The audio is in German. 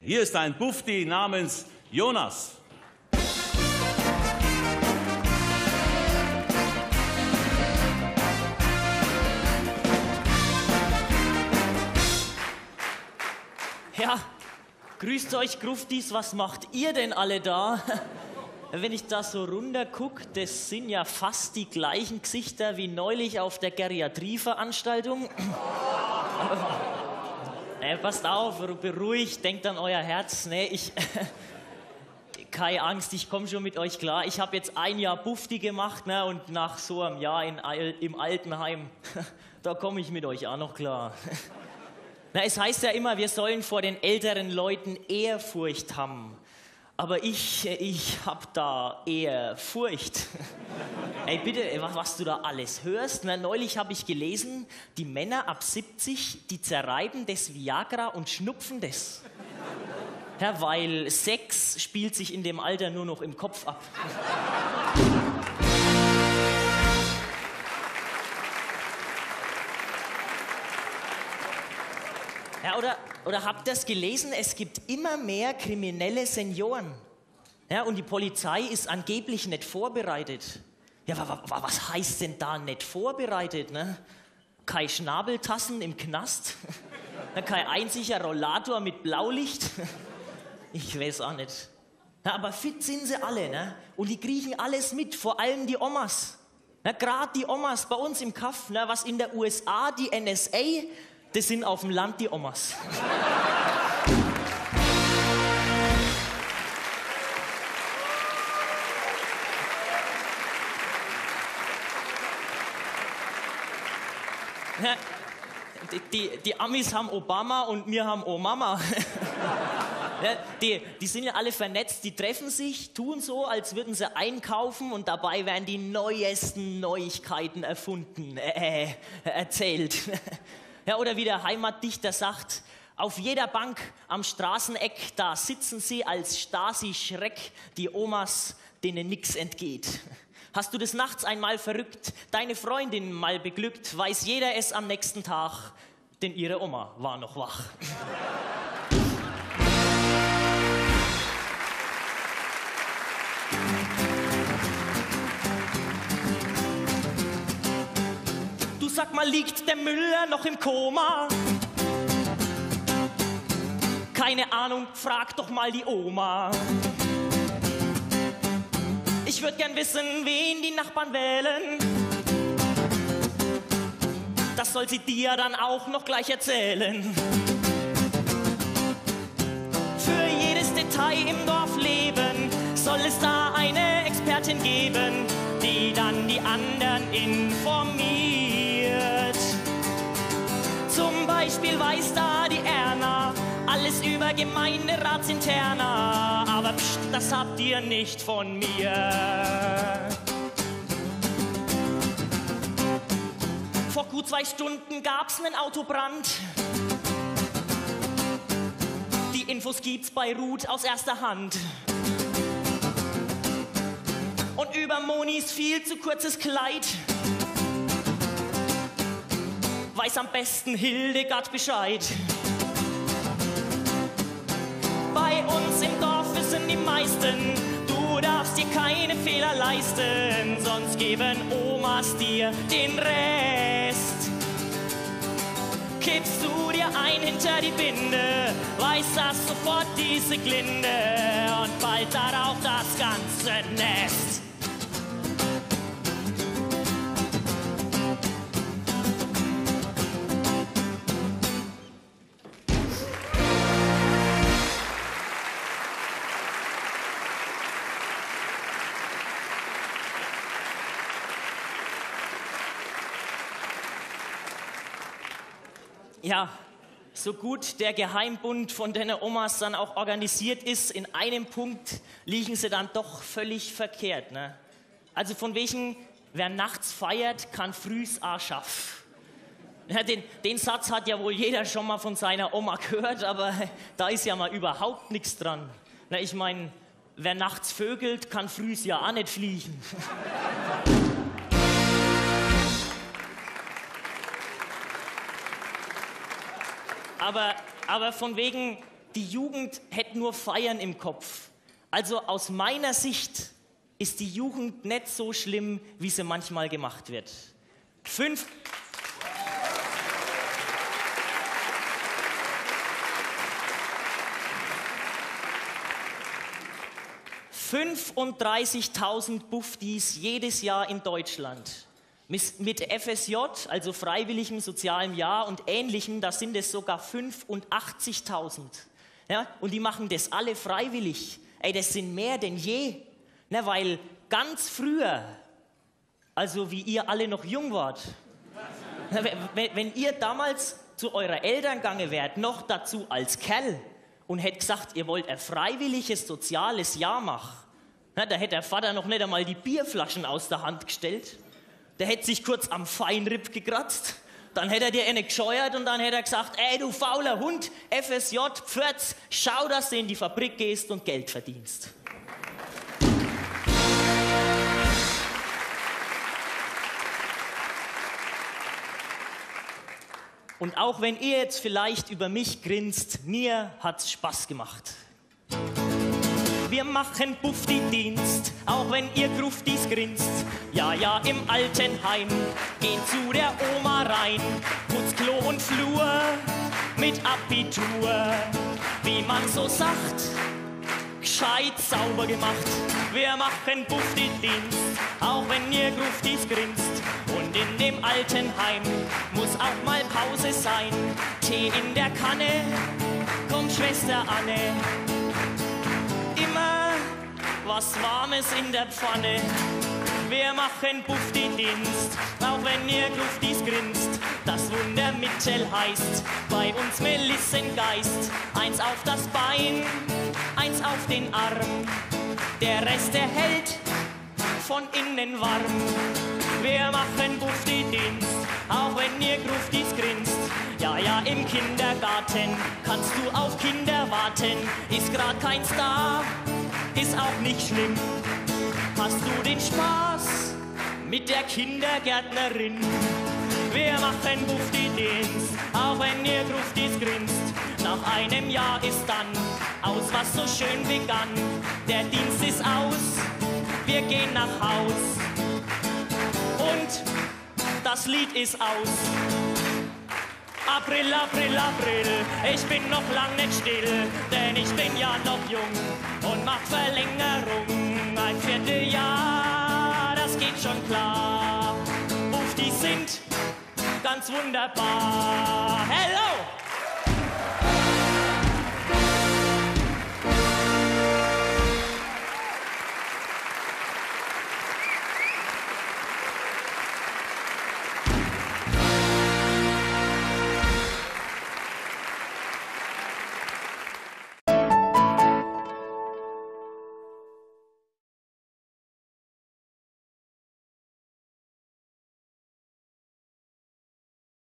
Hier ist ein Bufti namens Jonas. Ja, grüßt euch Gruftis, was macht ihr denn alle da? Wenn ich da so runter guck, das sind ja fast die gleichen Gesichter wie neulich auf der Geriatrieveranstaltung. äh, passt auf, beruhigt, denkt an euer Herz. Nee, ich. keine Angst, ich komme schon mit euch klar. Ich habe jetzt ein Jahr Bufti gemacht ne, und nach so einem Jahr in, im Altenheim, da komme ich mit euch auch noch klar. Na, es heißt ja immer, wir sollen vor den älteren Leuten Ehrfurcht haben. Aber ich, ich hab da eher Furcht. Ey, bitte, was, du da alles hörst. Na, neulich habe ich gelesen, die Männer ab 70, die zerreiben das Viagra und schnupfen das. Ja, weil Sex spielt sich in dem Alter nur noch im Kopf ab. Ja, oder, oder habt es gelesen? Es gibt immer mehr kriminelle Senioren. Ja, und die Polizei ist angeblich nicht vorbereitet. Ja, was heißt denn da nicht vorbereitet? Ne? Kein Schnabeltassen im Knast? Kein einziger Rollator mit Blaulicht? Ich weiß auch nicht. Ja, aber fit sind sie alle, ne? Und die kriegen alles mit, vor allem die Omas. Ja, Gerade die Omas bei uns im Kaff, ne, was in der USA die NSA das sind auf dem Land die Omas. Die, die, Amis haben Obama und wir haben Omama. Die, die sind ja alle vernetzt, die treffen sich, tun so, als würden sie einkaufen und dabei werden die neuesten Neuigkeiten erfunden, äh, äh erzählt. Ja, oder wie der Heimatdichter sagt, auf jeder Bank am Straßeneck, da sitzen sie als Stasi-Schreck, die Omas, denen nichts entgeht. Hast du des Nachts einmal verrückt, deine Freundin mal beglückt, weiß jeder es am nächsten Tag, denn ihre Oma war noch wach. Sag mal, liegt der Müller noch im Koma? Keine Ahnung, frag doch mal die Oma. Ich würde gern wissen, wen die Nachbarn wählen. Das soll sie dir dann auch noch gleich erzählen. Für jedes Detail im Dorfleben soll es da eine Expertin geben, die dann die anderen informiert. Beispiel weiß da die Erna alles über Gemeinderatsinterna. Aber pst, das habt ihr nicht von mir. Vor gut zwei Stunden gab's einen Autobrand. Die Infos gibt's bei Ruth aus erster Hand. Und über Monis viel zu kurzes Kleid weiß am besten Hildegard Bescheid. Bei uns im Dorf wissen die meisten, du darfst dir keine Fehler leisten, sonst geben Omas dir den Rest. Kippst du dir ein hinter die Binde, weiß das sofort diese Glinde und bald darauf das ganze Nest. Ja, so gut der Geheimbund von den Omas dann auch organisiert ist, in einem Punkt liegen sie dann doch völlig verkehrt. Ne? Also von welchen, wer nachts feiert, kann frühs schaffen. Ja, den, den Satz hat ja wohl jeder schon mal von seiner Oma gehört, aber da ist ja mal überhaupt nichts dran. Na, ich meine, wer nachts vögelt, kann frühs ja auch nicht fliegen. aber, aber von wegen die Jugend hätte nur Feiern im Kopf. Also aus meiner Sicht ist die Jugend nicht so schlimm, wie sie manchmal gemacht wird. Fünf. 35.000 Buftis jedes Jahr in Deutschland. Mit FSJ, also freiwilligem sozialem Jahr und ähnlichem, da sind es sogar 85.000. Ja, und die machen das alle freiwillig. Ey, das sind mehr denn je. Na, weil ganz früher, also wie ihr alle noch jung wart, wenn, wenn ihr damals zu eurer Eltern gegangen wärt, noch dazu als Kerl, und hätte gesagt, ihr wollt ein freiwilliges soziales Jahr machen, na, da hätte der Vater noch nicht einmal die Bierflaschen aus der Hand gestellt. Der hätte sich kurz am Feinripp gekratzt. Dann hätte er dir eine gescheuert und dann hätte er gesagt, ey du fauler Hund, FSJ, Pförz, schau, dass du in die Fabrik gehst und Geld verdienst. Und auch wenn ihr jetzt vielleicht über mich grinst, mir hat's Spaß gemacht. Wir machen Bufti-Dienst, auch wenn ihr Gruftis grinst. Ja, ja, im Altenheim, gehen zu der Oma rein, putz Klo und Flur mit Abitur. Wie man so sagt, gescheit sauber gemacht. Wir machen Bufti-Dienst, auch wenn ihr Gruftis grinst. Und in dem Altenheim muss auch mal Pause sein. Tee in der Kanne, kommt Schwester Anne. Was Warmes in der Pfanne. Wir machen Bufti-Dienst, auch wenn ihr Gruftis grinst. Das Wundermittel heißt bei uns Melissengeist. Eins auf das Bein, eins auf den Arm. Der Rest erhält von innen warm. Wir machen Bufti-Dienst, auch wenn ihr Gruftis grinst. Ja, ja, im Kindergarten kannst du auf Kinder warten. Ist grad kein Star, ist auch nicht schlimm. Hast du den Spaß mit der Kindergärtnerin? Wir machen Bufti-Dienst, auch wenn ihr Gruftis grinst. Nach einem Jahr ist dann aus, was so schön begann. Der Dienst ist aus, wir gehen nach Haus. Und das Lied ist aus. April, April, April, ich bin noch lang nicht still, denn ich bin ja noch jung und mach Verlängerung. Ein Vierteljahr, das geht schon klar. Uff, die sind ganz wunderbar. Hello!